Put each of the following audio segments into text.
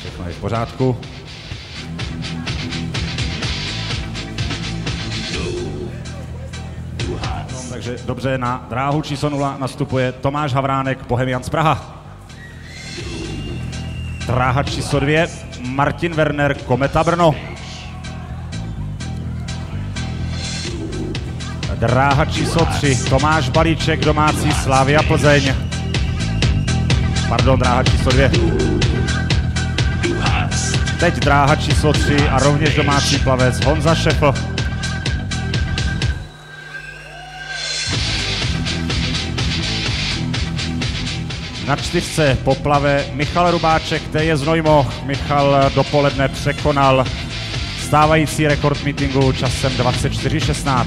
Všechno je v pořádku. Takže dobře, na dráhu číslo 0 nastupuje Tomáš Havránek, Bohemian z Praha. Dráha číslo 2, Martin Werner, Kometa Brno. Dráha číslo 3, Tomáš Balíček, domácí Slávia Plzeň. Pardon, dráha číslo 2. Teď dráha číslo 3 a rovněž domácí plavec Honza Šefl. Na čtyřce poplave Michal Rubáček, který je Znojmo. Michal dopoledne překonal stávající rekord meetingu časem 24.16.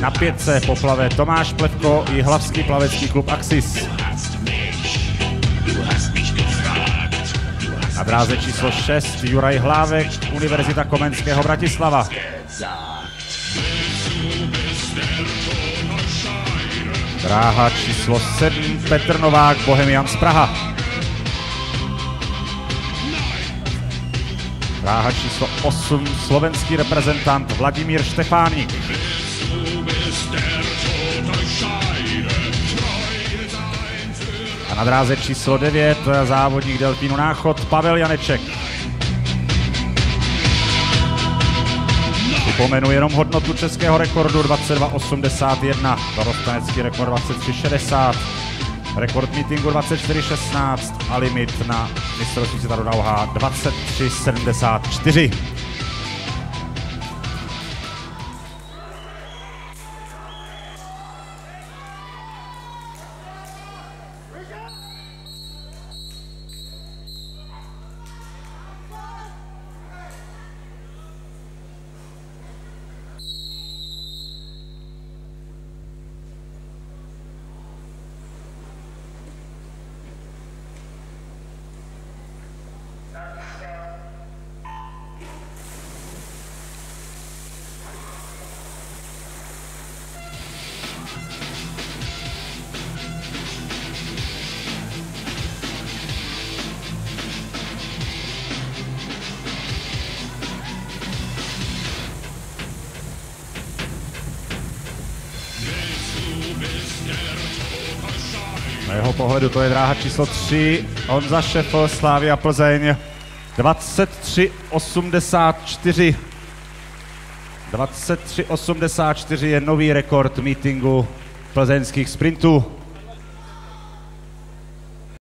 Na pětce poplave Tomáš Plevko i hlavský plavecký klub Axis. Na dráze číslo 6 Juraj Hlávek, Univerzita Komenského Bratislava. Dráha číslo 7 Petr Novák, Bohemian z Praha. Dráha číslo 8 slovenský reprezentant Vladimír Štefánik. Na dráze číslo 9 závodník Delfínu Náchod Pavel Janeček. Připomenu jenom hodnotu českého rekordu 22.81, dorostanecký rekord 23.60, rekord meetingu 24.16 a limit na mistrovství světa do Dauha 23.74. Yeah. Na jeho pohledu to je dráha číslo 3, Honza Šefl, Slávia Plzeň, 23.84. 23.84 je nový rekord meetingu plzeňských sprintů.